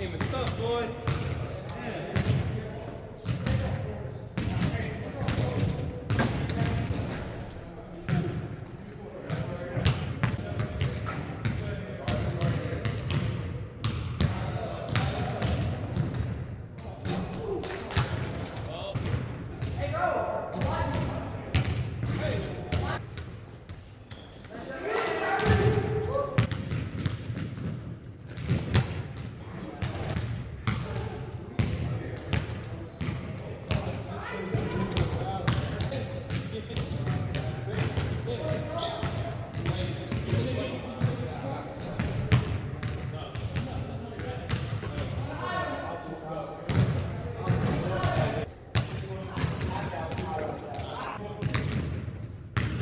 Aim is tough, boy.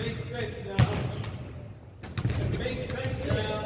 It makes sense now. It makes sense now.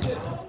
That's it.